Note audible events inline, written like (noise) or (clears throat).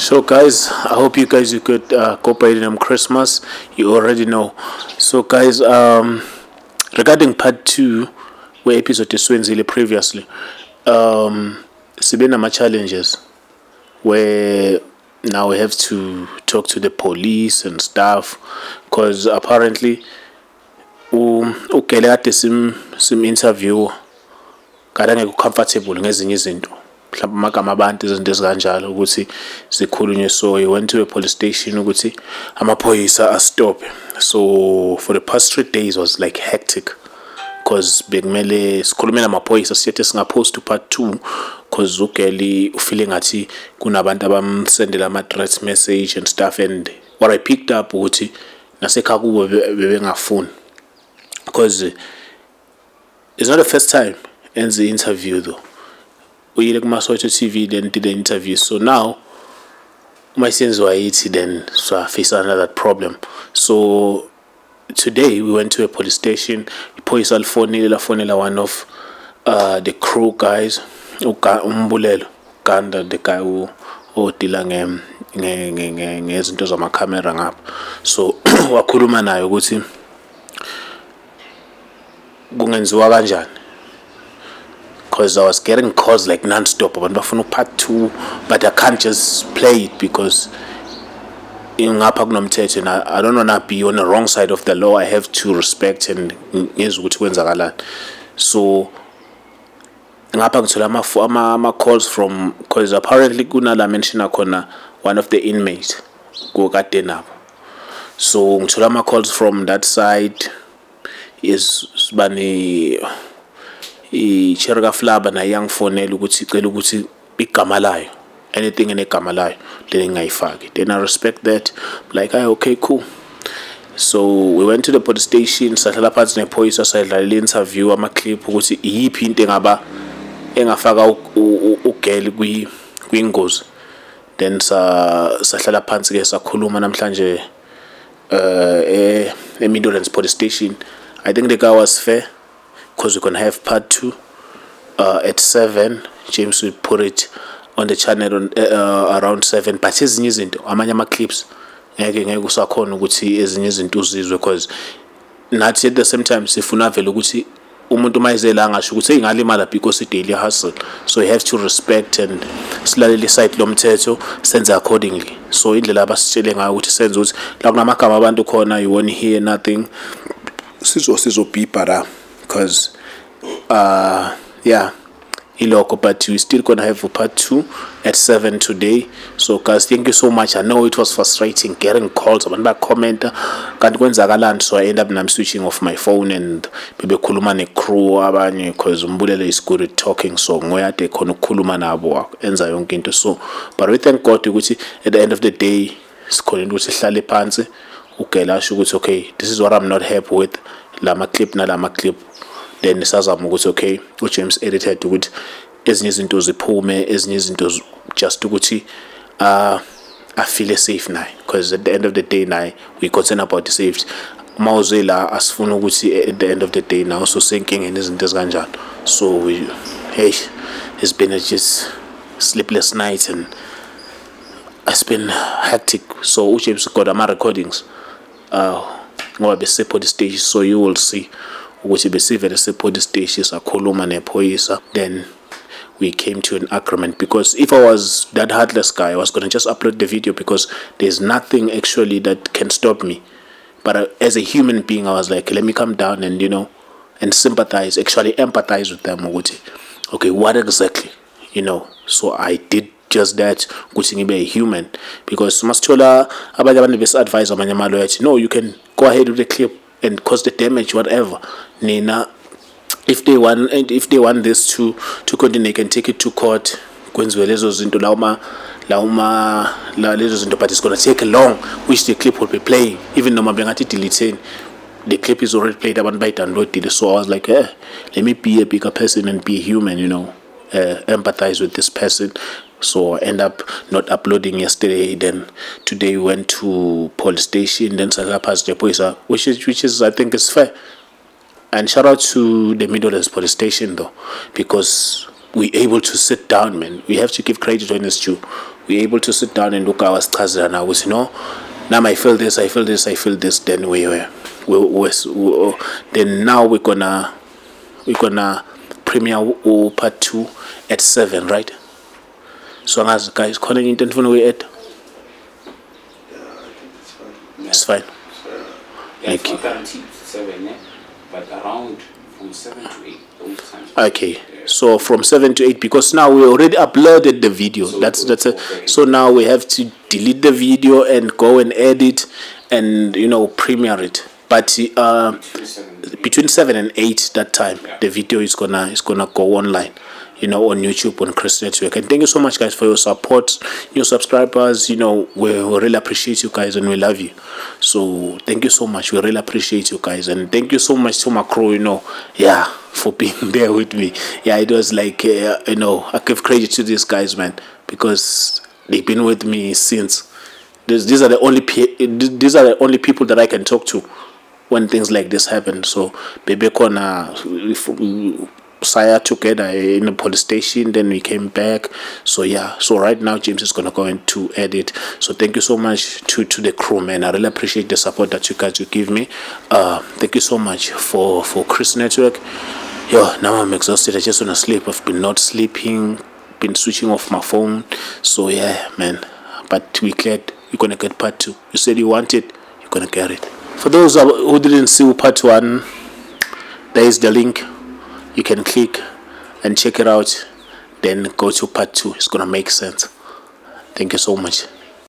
So, guys, I hope you guys you could uh, cooperate on Christmas. You already know. So, guys, um, regarding part two, where episode esiwenzile previously, um, sibe challenges where now we have to talk to the police and stuff, because apparently, um, ugele kade sim sim interview kade angekho comfortable ngezinye izinto mhlawumbe amagama abantu izinto ezikanjalo ukuthi sikhulunywe so he went to a police station ukuthi amaphoyisa astop so for the past three days was like hectic because bekumele sikhulume namaphoyisa sithethe singaphost to part two because ugeli ufile ngathi kunabantu abamsendela ama-threat message and stuff and what i picked up ukuthi nasekhaya kubo bebengafuni because it's not the first time enze i-interview though. Uyile kuma-social tv then did the interview. So now uma isenziwa yithi then so another problem. So today we went to a police station iphoyisa lifonile lafonela one of uh, the crew guys umbulelo uganda the guy who odila nge- nge- nge- nge- ngezinto zamakhamera ngapha. So (clears throat) wakhuluma naye ukuthi kungenziwa kanjani because I was getting calls like non-stop abantu bafuna part two but I can't just play it because ngapha kunomthetho and I, I don't wanna be on the wrong side of the law. I have to respect and ngizwe ukuthi kwenzakalani. So ngapha ngithola ama- ama- ama-calls from because apparently kunala mention khona one of the inmates kukade nabo. So ngithola ama-calls from that side. Is sibani i-cherika flaba naye yangifonela ukuthi icela ukuthi igama layo anything enegama layo then ngingayifaki then i respect that like ay okay cool so we went to the police station sahlala phansi nephoyisa sayidlalela i-interview ama-clip ukuthi iyiphi into engaba engafaka u- u- u- ugeli kwi- kwingozi then sa sahlala phansi ke sakhuluma namhlanje uh e Midlands police station i think the guy was fair because we're gonna have part two uh at seven. James will put it on the channel on, uh, around seven. But ezinye izinto amanye ama-clips ngeke ngeke usakhona ukuthi ezinye izinto uzizwe because nathi at the same time sifuna vele ukuthi umuntu uma ezela angasho ukuthi hey ngalimala because i-daily hustle so you have to respect and silalele isite lomthetho senze accordingly so indlela abasitshele ngayo ukuthi senze ukuthi la kunamagama abantu khona you won't hear nothing. Sizo sizobhibha la. Because uh yeah iloko but we still gonna have a part two at seven today. So guys thank you so much. I know it was frustrating getting calls abantu bakhomenta kanti kwenzakalani? So i end up nam switching off my phone and bebekhuluma ne-crew abanye because umbulelo is good at talking so ngoyade khona ukukhuluma nabo enza yonke into. So but we thank god ukuthi at the end of the day sikhonile ukuthi sihlale phansi. Ugela asho ukuthi okay this is what i'm not happy with. Lama clip nalama clip then sazama ukuthi okay ujames edited ukuthi ezinye izinto ziphume ezinye izinto just ukuthi uh feel safe naye. Because at the end of the day naye we concern about the safety. Uze la asifuna ukuthi at the end of the day now nawe ususenkingeni izinto ezikanjalo so we, hey it's been a just sleepless night and it's been hectic. So ujames got ama-recordings uh ngoba stage so you will see ukuthi besivele stage sakhuluma nephoyisa then we came to an agreement because if I was that heartless guy, I was gonna just upload the video because there's nothing actually that can stop me. But uh, as a human being, I was like, let me come down and you know, and sympathize, actually empathize with them. ukuthi, Okay, what exactly, you know? So I did just that ukuthi ngibe a human because masithola abanye abantu besi-advise amanye ama-lawyer athi no you can go ahead with the clip and cause the damage whatever. Nina if they want and if they want this to to continue they can take it to court. Kwenziwe lezo zinto la uma la uma la lezo zinto but it's gonna take long which the clip will be playing. Even noma bengathi delete the clip is already played abantu bayidownloadile. So i was like eh, let me be a bigger person and be human you know uh, empathize with this person so i end up not uploading yesterday then today we went to police station then salapha police which is which is i think is fair and shout out to the Midlands police station though, because we able to sit down, man. We have to give credit when it's due. we're able to sit down and look our stars and I was you know now I feel this I feel this I feel this then we we, we, we, we then now we're gonna we're gonna premiere part 2 at 7 right so angazi guys khona into endifuna ukuyi-add it's fine Okay. not guaranteed seven, yeah, but around from seven to eight. Okay, so from seven to eight because now we already uploaded the video. So that's it that's a, so now we have to delete the video and go and edit and you know premiere it. But uh, Between seven and eight. between seven and eight that time, the video is gonna is gonna go online. You know, on YouTube on Chris Network. And thank you so much, guys, for your support, new subscribers. You know, we, really appreciate you guys and we love you. So thank you so much. We really appreciate you guys and thank you so much to my crew. You know, yeah, for being (laughs) there with me. Yeah, it was like uh, you know, I give credit to these guys, man, because they've been with me since. These, these are the only these are the only people that I can talk to when things like this happen. So baby corner Saya together in the police station, then we came back. So yeah, so right now James is gonna go into edit. So thank you so much to to the crew, man. I really appreciate the support that you guys you give me. Uh, thank you so much for for Chris Network. Yo, now I'm exhausted. I just wanna sleep. I've been not sleeping, been switching off my phone. So yeah, man. But we glad you're gonna get part two. You said you want it, you're gonna get it. For those who didn't see part one, there is the link you can click and check it out then go to part two. It's gonna make sense. Thank you so much